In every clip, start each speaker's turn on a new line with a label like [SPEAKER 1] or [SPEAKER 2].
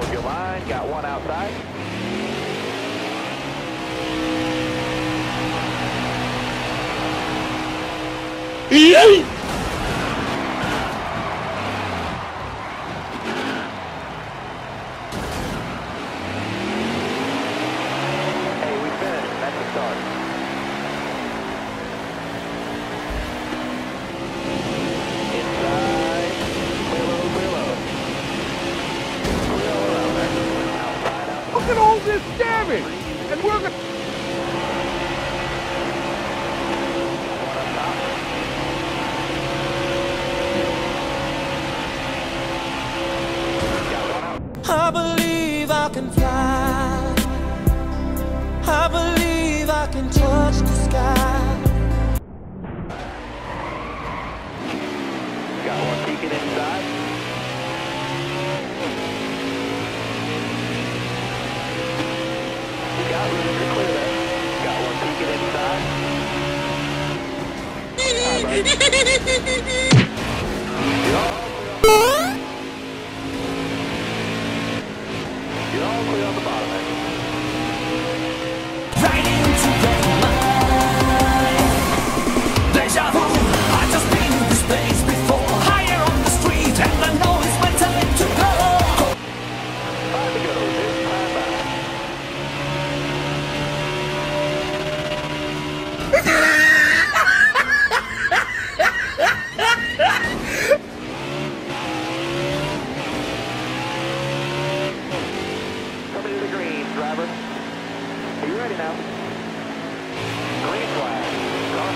[SPEAKER 1] hold your line. Got one outside. Yeah!
[SPEAKER 2] Look at all this damage! And we're gonna...
[SPEAKER 3] I believe I can fly. I believe I can touch the sky.
[SPEAKER 1] You're all the way on the bottom end.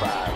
[SPEAKER 1] five.